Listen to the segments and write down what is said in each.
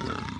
Yeah.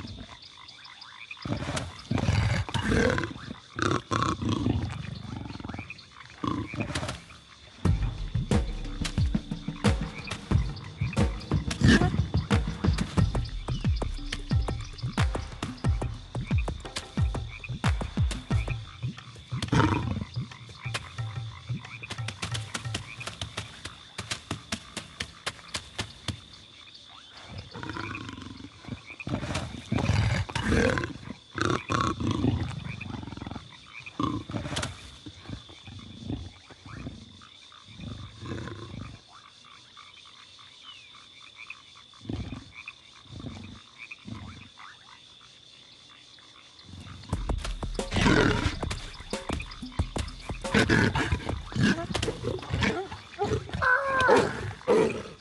Oh!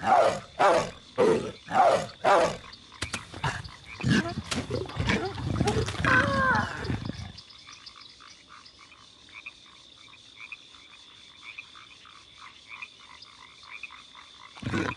Yeah.